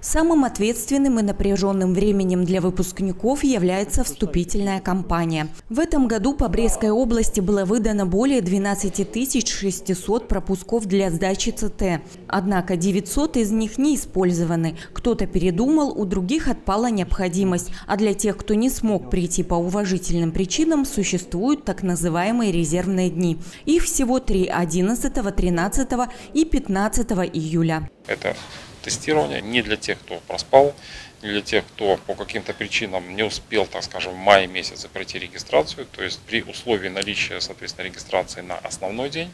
Самым ответственным и напряженным временем для выпускников является вступительная кампания. В этом году по Брестской области было выдано более 12 600 пропусков для сдачи ЦТ. Однако 900 из них не использованы. Кто-то передумал, у других отпала необходимость. А для тех, кто не смог прийти по уважительным причинам, существуют так называемые резервные дни. Их всего три – 11, 13 и 15 июля. Это тестирование не для тех, кто проспал, для тех, кто по каким-то причинам не успел, так скажем, в мае месяце пройти регистрацию. То есть при условии наличия, соответственно, регистрации на основной день,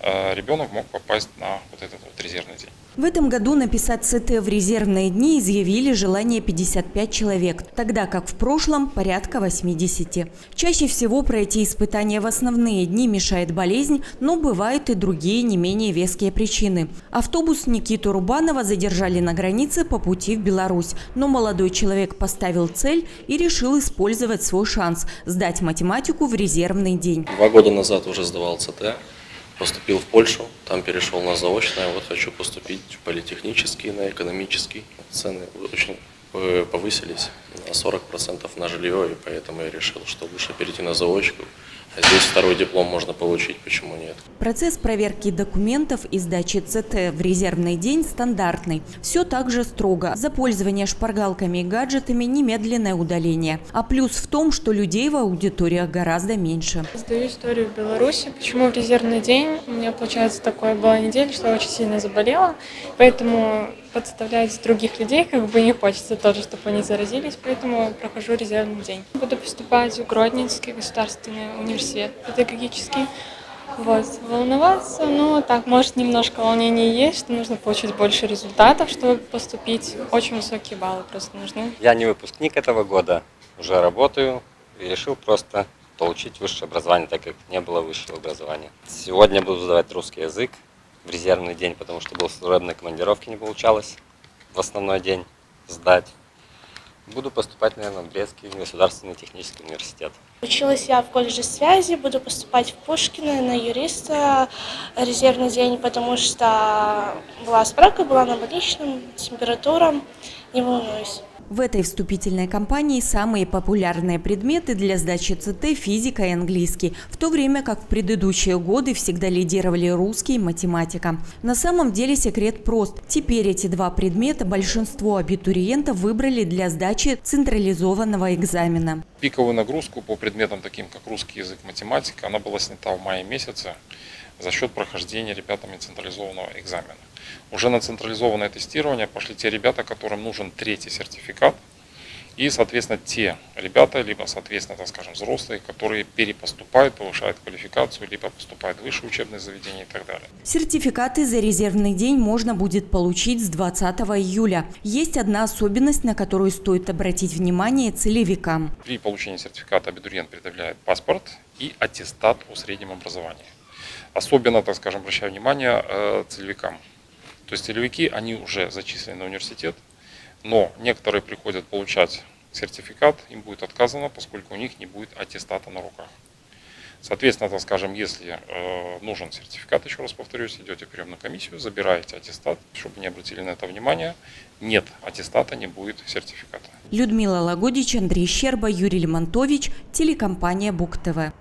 э, ребенок мог попасть на вот этот вот резервный день. В этом году написать ЦТ в резервные дни изъявили желание 55 человек, тогда как в прошлом порядка 80. Чаще всего пройти испытания в основные дни мешает болезнь, но бывают и другие не менее веские причины. Автобус Никиту Рубанова задержали на границе по пути в Беларусь, но молодой человек поставил цель и решил использовать свой шанс – сдать математику в резервный день. Два года назад уже сдавал ЦТ, Поступил в Польшу, там перешел на заочное, вот хочу поступить в политехнический, на экономический. Цены очень повысились на 40% на жилье, и поэтому я решил, что лучше перейти на заочку, а здесь второй диплом можно получить, почему нет? Процесс проверки документов и сдачи ЦТ в резервный день стандартный. Все так же строго. За пользование шпаргалками и гаджетами немедленное удаление. А плюс в том, что людей в аудиториях гораздо меньше. Сдаю историю в Беларуси. Почему в резервный день? У меня, получается, такое была неделя, что очень сильно заболела. Поэтому подставлять других людей как бы не хочется тоже, чтобы они заразились, поэтому прохожу резервный день. Буду поступать в Гродненский государственный университет педагогический. Вот, волноваться, ну, так, может, немножко волнений есть, что нужно получить больше результатов, чтобы поступить. Очень высокие баллы просто нужны. Я не выпускник этого года, уже работаю и решил просто получить высшее образование, так как не было высшего образования. Сегодня буду сдавать русский язык, в резервный день, потому что был служебной командировки, не получалось в основной день сдать. Буду поступать, наверное, в Брестский государственный технический университет. Училась я в колледже связи, буду поступать в Пушкино на юриста резервный день, потому что была справка, была на больничном, температура, не волнуюсь. В этой вступительной кампании самые популярные предметы для сдачи ЦТ – физика и английский, в то время как в предыдущие годы всегда лидировали русский и математика. На самом деле секрет прост. Теперь эти два предмета большинство абитуриентов выбрали для сдачи централизованного экзамена. Пиковую нагрузку по предметам таким, как русский язык, математика, она была снята в мае месяце за счет прохождения ребятами централизованного экзамена. Уже на централизованное тестирование пошли те ребята, которым нужен третий сертификат, и, соответственно, те ребята, либо, соответственно, так скажем, взрослые, которые перепоступают, повышают квалификацию, либо поступают в высшее учебное заведение и так далее. Сертификаты за резервный день можно будет получить с 20 июля. Есть одна особенность, на которую стоит обратить внимание целевикам. При получении сертификата абитуриент предъявляет паспорт и аттестат о среднем образовании. Особенно, так скажем, обращаю внимание э, целевикам. То есть целевики, они уже зачислены на университет, но некоторые приходят получать сертификат, им будет отказано, поскольку у них не будет аттестата на руках. Соответственно, так скажем, если э, нужен сертификат, еще раз повторюсь, идете в приемную комиссию, забираете аттестат, чтобы не обратили на это внимание. Нет аттестата, не будет сертификата. Людмила Лагодич, Андрей Щерба, Юрий Лемонтович, телекомпания Бук ТВ.